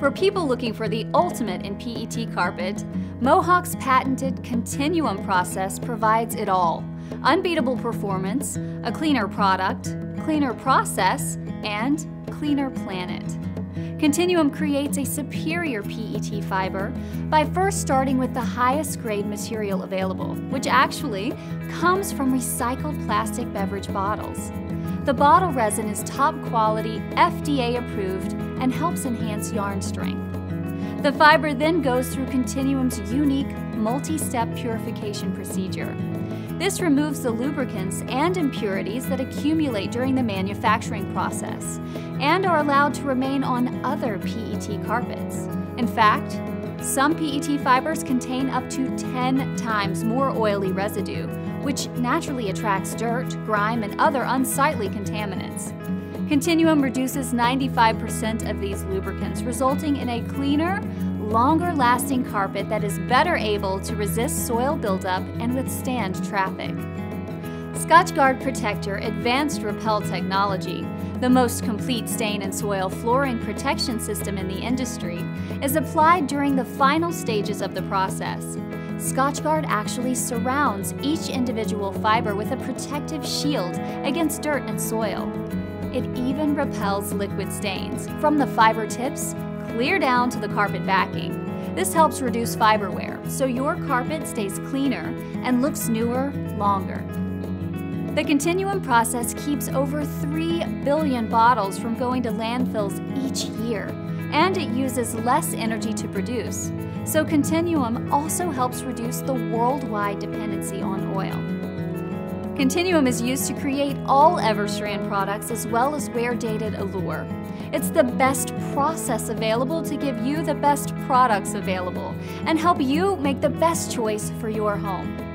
For people looking for the ultimate in PET carpet, Mohawk's patented Continuum process provides it all unbeatable performance, a cleaner product, cleaner process, and cleaner planet. Continuum creates a superior PET fiber by first starting with the highest grade material available, which actually comes from recycled plastic beverage bottles. The bottle resin is top quality, FDA approved, and helps enhance yarn strength. The fiber then goes through Continuum's unique multi-step purification procedure. This removes the lubricants and impurities that accumulate during the manufacturing process and are allowed to remain on other PET carpets. In fact, some PET fibers contain up to 10 times more oily residue, which naturally attracts dirt, grime, and other unsightly contaminants. Continuum reduces 95% of these lubricants, resulting in a cleaner, longer lasting carpet that is better able to resist soil buildup and withstand traffic. Scotchgard Protector Advanced Repel Technology, the most complete stain and soil flooring protection system in the industry, is applied during the final stages of the process. Scotchgard actually surrounds each individual fiber with a protective shield against dirt and soil. It even repels liquid stains from the fiber tips clear down to the carpet backing. This helps reduce fiber wear, so your carpet stays cleaner and looks newer longer. The Continuum process keeps over 3 billion bottles from going to landfills each year, and it uses less energy to produce. So Continuum also helps reduce the worldwide dependency on oil. Continuum is used to create all Everstrand products as well as wear dated Allure. It's the best process available to give you the best products available and help you make the best choice for your home.